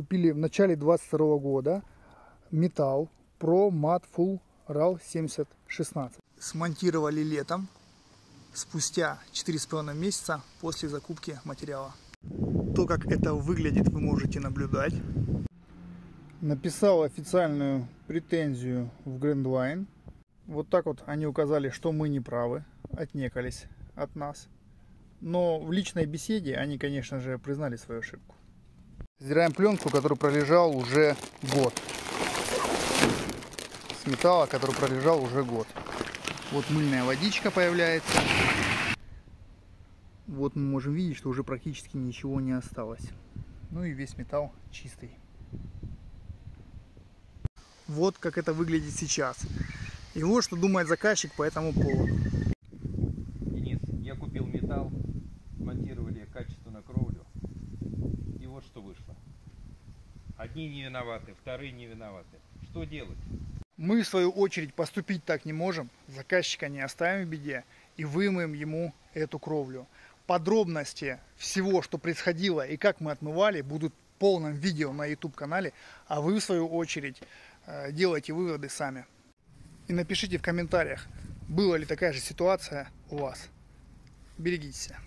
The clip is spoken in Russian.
купили в начале 22 года металл Pro Mat Full RAL 7016. Смонтировали летом, спустя 4,5 месяца после закупки материала. То, как это выглядит, вы можете наблюдать. Написал официальную претензию в Grand Line. Вот так вот они указали, что мы не правы, отнекались от нас. Но в личной беседе они, конечно же, признали свою ошибку. Сдираем пленку, который пролежал уже год. С металла, который пролежал уже год. Вот мыльная водичка появляется. Вот мы можем видеть, что уже практически ничего не осталось. Ну и весь металл чистый. Вот как это выглядит сейчас. И вот что думает заказчик по этому поводу. Денис, я купил металл, монтировали качественно кровлю. Вот что вышло. Одни не виноваты, вторые не виноваты. Что делать? Мы, в свою очередь, поступить так не можем. Заказчика не оставим в беде и вымоем ему эту кровлю. Подробности всего, что происходило и как мы отмывали, будут в полном видео на YouTube-канале. А вы, в свою очередь, э, делайте выводы сами. И напишите в комментариях, была ли такая же ситуация у вас. Берегите себя.